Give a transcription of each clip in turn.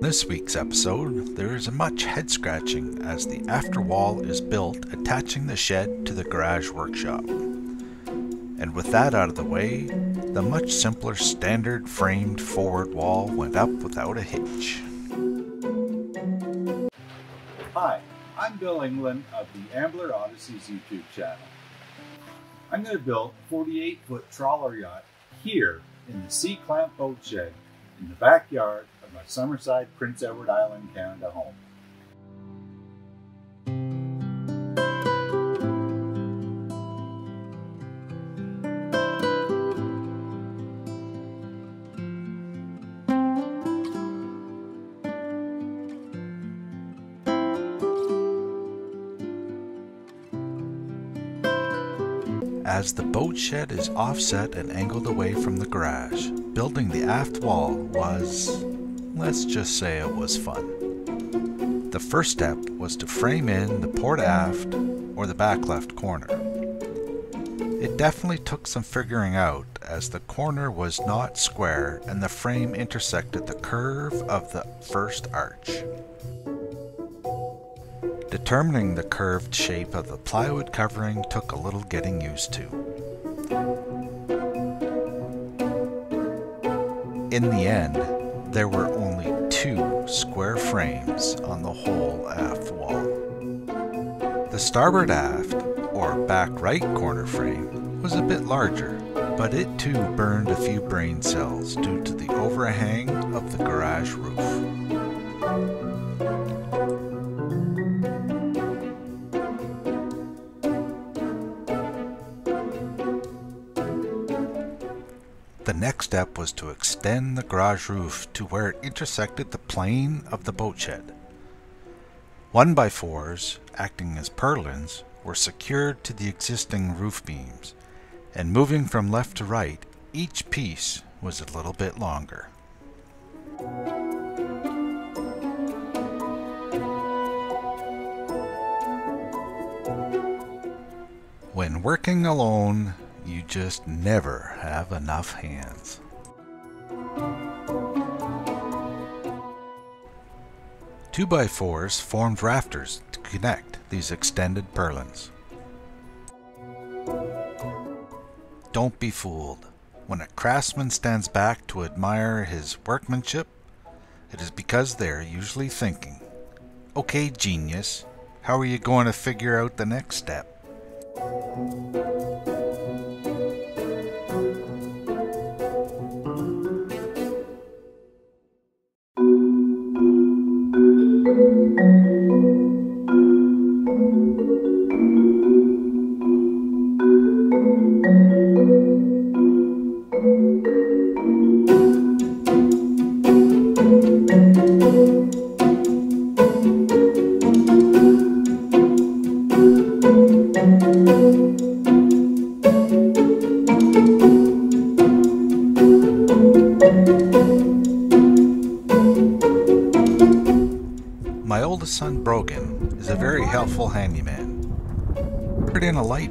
This week's episode, there is much head scratching as the after wall is built attaching the shed to the garage workshop. And with that out of the way, the much simpler standard framed forward wall went up without a hitch. Hi, I'm Bill England of the Ambler Odysseys YouTube channel. I'm going to build a 48 foot trawler yacht here in the C clamp boat shed in the backyard of my Summerside Prince Edward Island, Canada home. As the boat shed is offset and angled away from the garage, building the aft wall was, let's just say it was fun. The first step was to frame in the port aft or the back left corner. It definitely took some figuring out as the corner was not square and the frame intersected the curve of the first arch. Determining the curved shape of the plywood covering took a little getting used to. In the end, there were only two square frames on the whole aft wall. The starboard aft, or back right corner frame, was a bit larger, but it too burned a few brain cells due to the overhang of the garage roof. Next step was to extend the garage roof to where it intersected the plane of the boat shed. One by fours, acting as purlins, were secured to the existing roof beams, and moving from left to right, each piece was a little bit longer. When working alone, you just never have enough hands. Two by fours formed rafters to connect these extended purlins. Don't be fooled. When a craftsman stands back to admire his workmanship, it is because they are usually thinking, Okay, genius, how are you going to figure out the next step?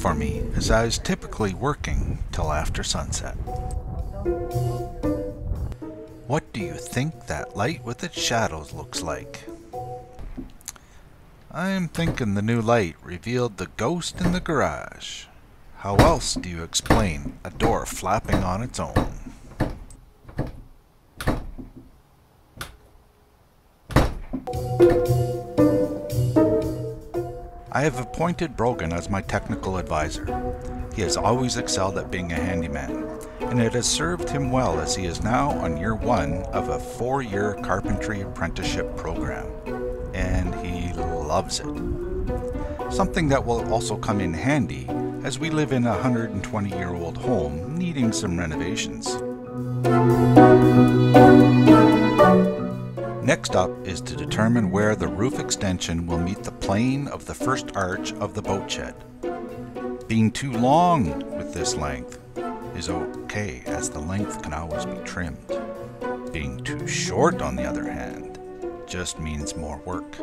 For me as I was typically working till after sunset. What do you think that light with its shadows looks like? I'm thinking the new light revealed the ghost in the garage. How else do you explain a door flapping on its own? I have appointed Brogan as my technical advisor. He has always excelled at being a handyman, and it has served him well as he is now on year one of a four year carpentry apprenticeship program. And he loves it. Something that will also come in handy as we live in a 120 year old home needing some renovations. Next up is to determine where the roof extension will meet the plane of the first arch of the boat shed. Being too long with this length is okay as the length can always be trimmed. Being too short on the other hand just means more work.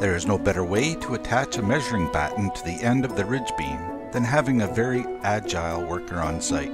There is no better way to attach a measuring batten to the end of the ridge beam than having a very agile worker on site.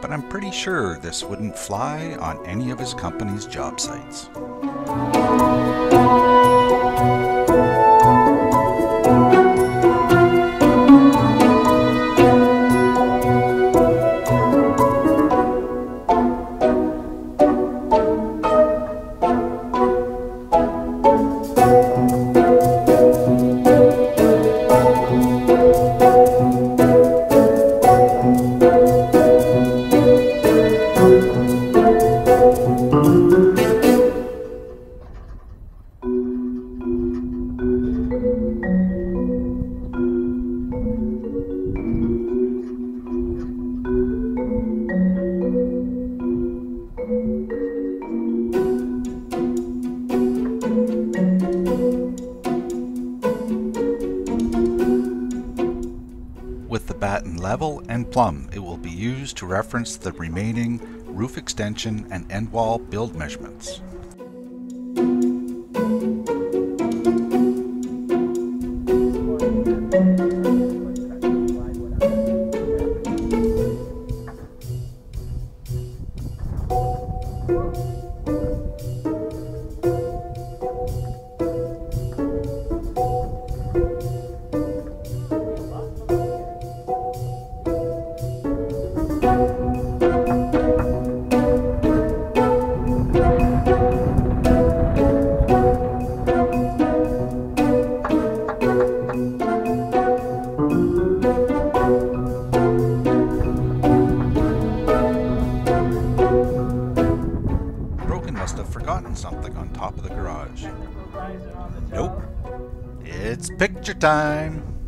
But I'm pretty sure this wouldn't fly on any of his company's job sites. And plumb, it will be used to reference the remaining roof extension and end wall build measurements. Time.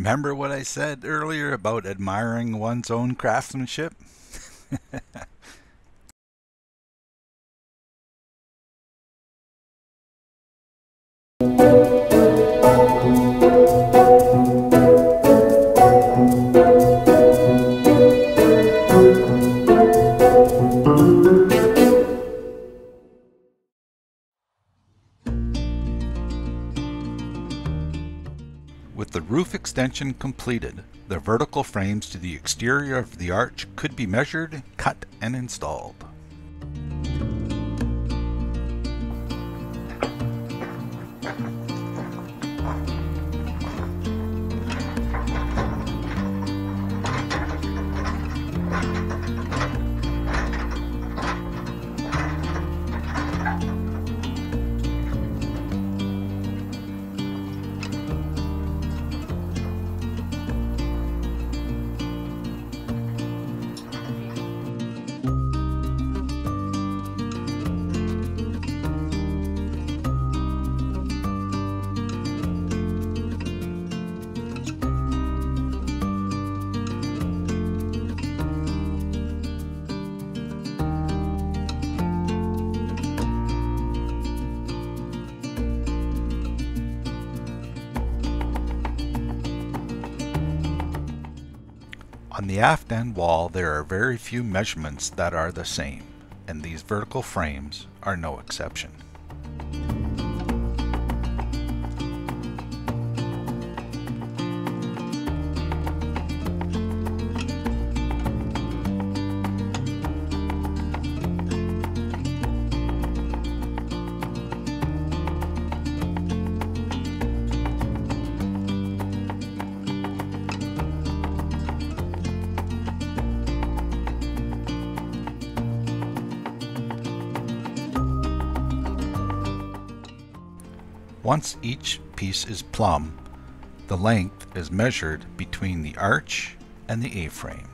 Remember what I said earlier about admiring one's own craftsmanship? extension completed, the vertical frames to the exterior of the arch could be measured, cut, and installed. The aft end wall there are very few measurements that are the same, and these vertical frames are no exception. Once each piece is plumb, the length is measured between the arch and the A-frame.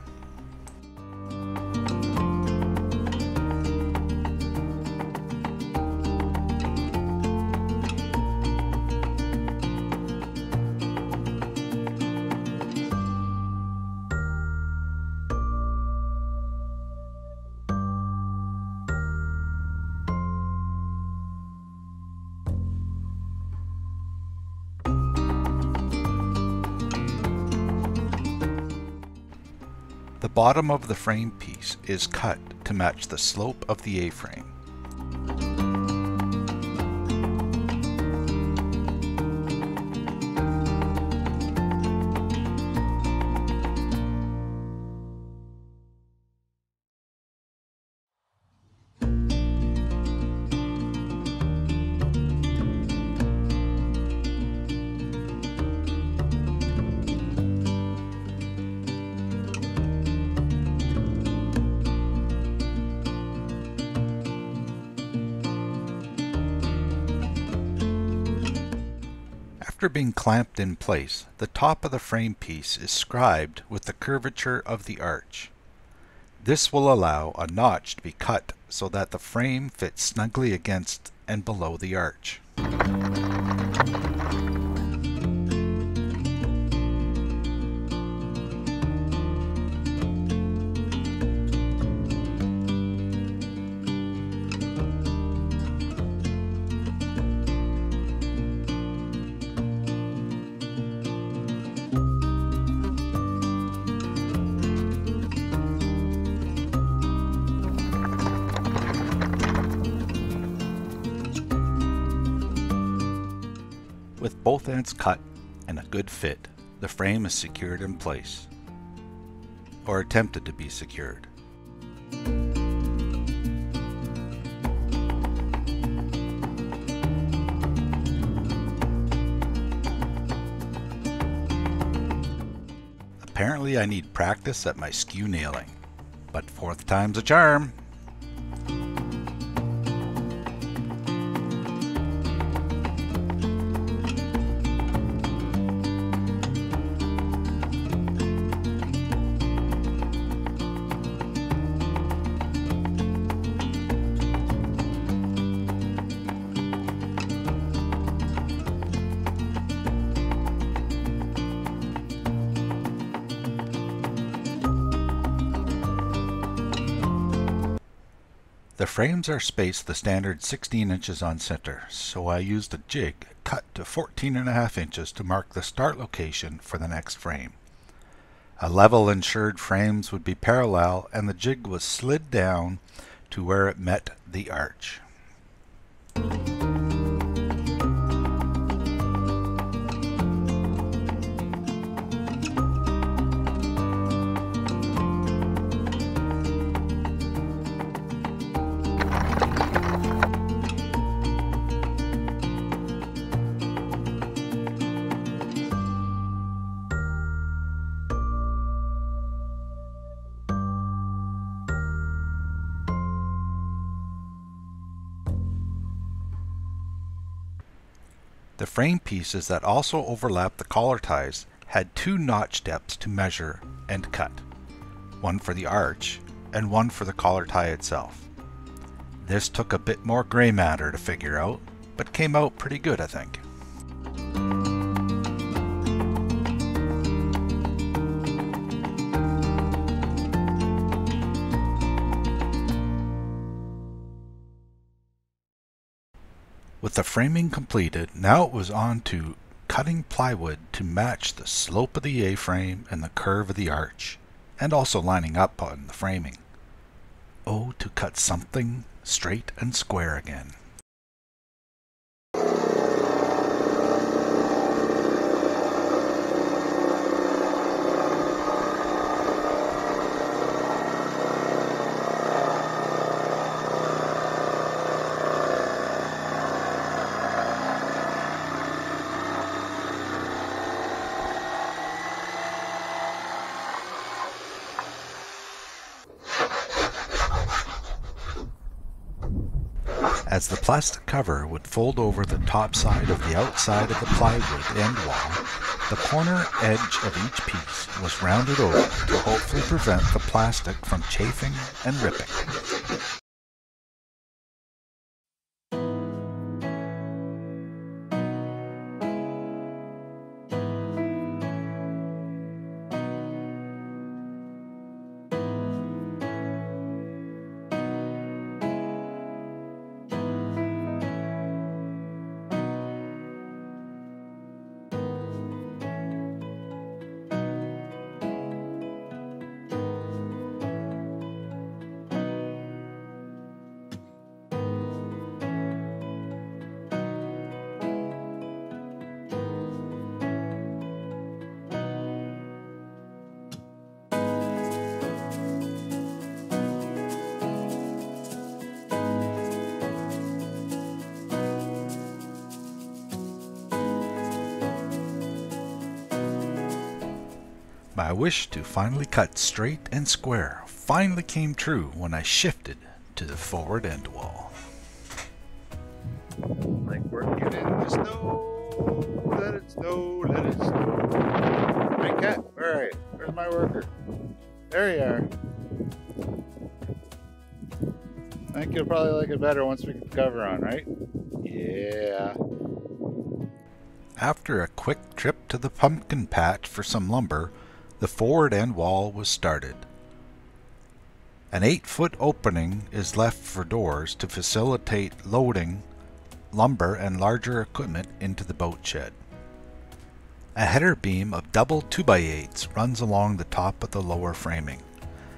Bottom of the frame piece is cut to match the slope of the A-frame. After being clamped in place, the top of the frame piece is scribed with the curvature of the arch. This will allow a notch to be cut so that the frame fits snugly against and below the arch. Both ends cut and a good fit, the frame is secured in place, or attempted to be secured. Apparently I need practice at my skew nailing, but fourth time's a charm. The frames are spaced the standard 16 inches on center, so I used a jig cut to 14 and a half inches to mark the start location for the next frame. A level ensured frames would be parallel and the jig was slid down to where it met the arch. The frame pieces that also overlap the collar ties had two notch depths to measure and cut, one for the arch and one for the collar tie itself. This took a bit more gray matter to figure out, but came out pretty good I think. The framing completed, now it was on to cutting plywood to match the slope of the A-frame and the curve of the arch, and also lining up on the framing. Oh, to cut something straight and square again. Plastic cover would fold over the top side of the outside of the plywood end wall, the corner edge of each piece was rounded over to hopefully prevent the plastic from chafing and ripping. My wish to finally cut straight and square finally came true when I shifted to the forward end wall. Like working in the snow. Let it snow, let it snow. Hey cat, where are you? Where's my worker? There you are. I think you'll probably like it better once we get the cover on, right? Yeah. After a quick trip to the pumpkin patch for some lumber, the forward end wall was started. An 8-foot opening is left for doors to facilitate loading lumber and larger equipment into the boat shed. A header beam of double 2x8s runs along the top of the lower framing,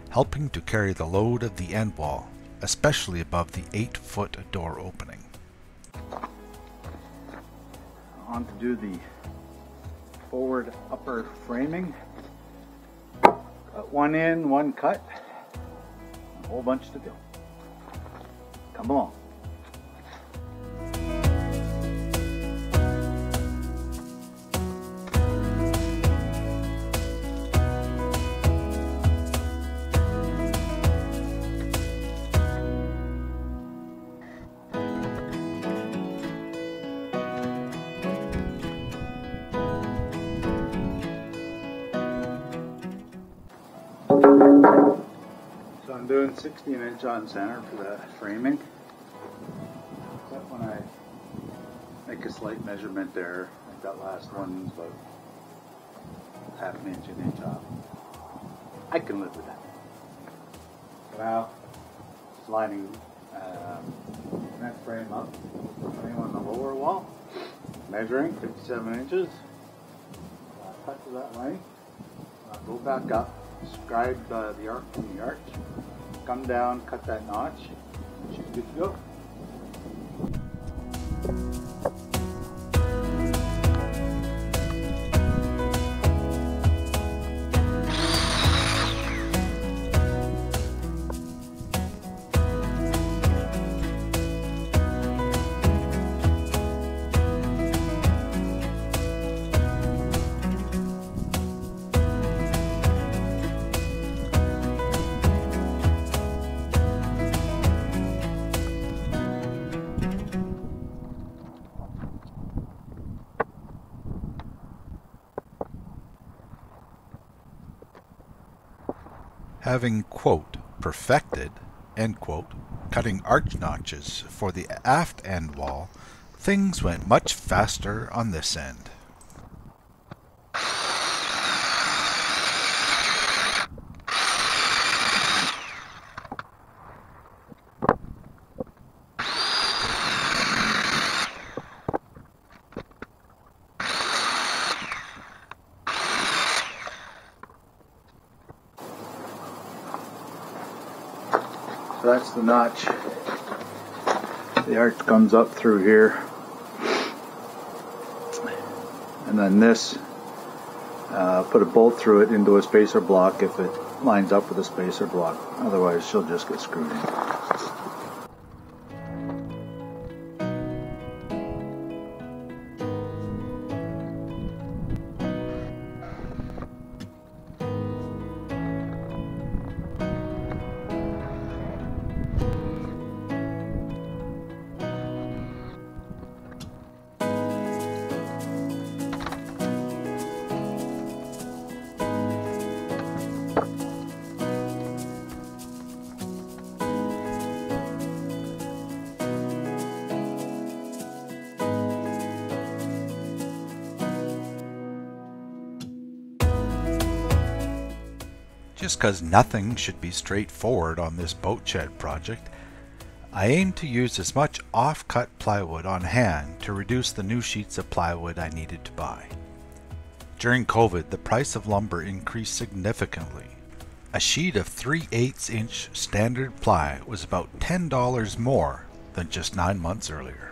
helping to carry the load of the end wall, especially above the 8-foot door opening. On to do the forward upper framing. Got one in, one cut. A whole bunch to go. Come along. Doing 16 inch on center for the framing. Except when I make a slight measurement there, like that last one's about half an inch, an inch off. I can live with that. Now, just lining um, that frame up, frame on the lower wall, measuring 57 inches. Cut to that length. Go back up, scribe uh, the arc from the arch, come down, cut that notch, she's good to go. Having, quote, perfected, end quote, cutting arch notches for the aft end wall, things went much faster on this end. That's the notch. The arch comes up through here. And then this, uh, put a bolt through it into a spacer block if it lines up with a spacer block. Otherwise, she'll just get screwed in. Just because nothing should be straightforward on this boat shed project, I aim to use as much off-cut plywood on hand to reduce the new sheets of plywood I needed to buy. During COVID, the price of lumber increased significantly. A sheet of 3 8 inch standard ply was about $10 more than just 9 months earlier.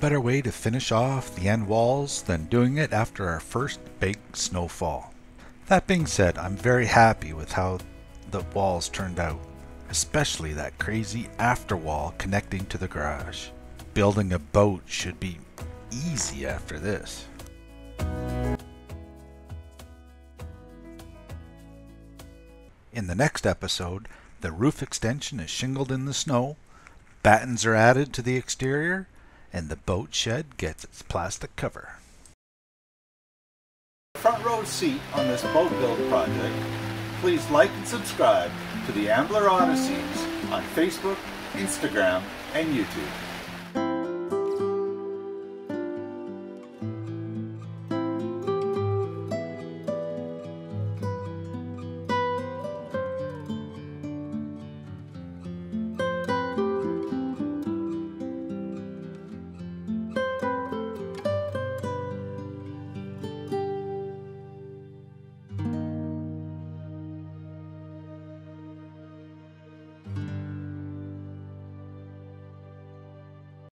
Better way to finish off the end walls than doing it after our first big snowfall. That being said, I'm very happy with how the walls turned out, especially that crazy after wall connecting to the garage. Building a boat should be easy after this. In the next episode, the roof extension is shingled in the snow, battens are added to the exterior, and the boat shed gets its plastic cover. Front row seat on this boat build project, please like and subscribe to the Ambler Odysseys on Facebook, Instagram, and YouTube.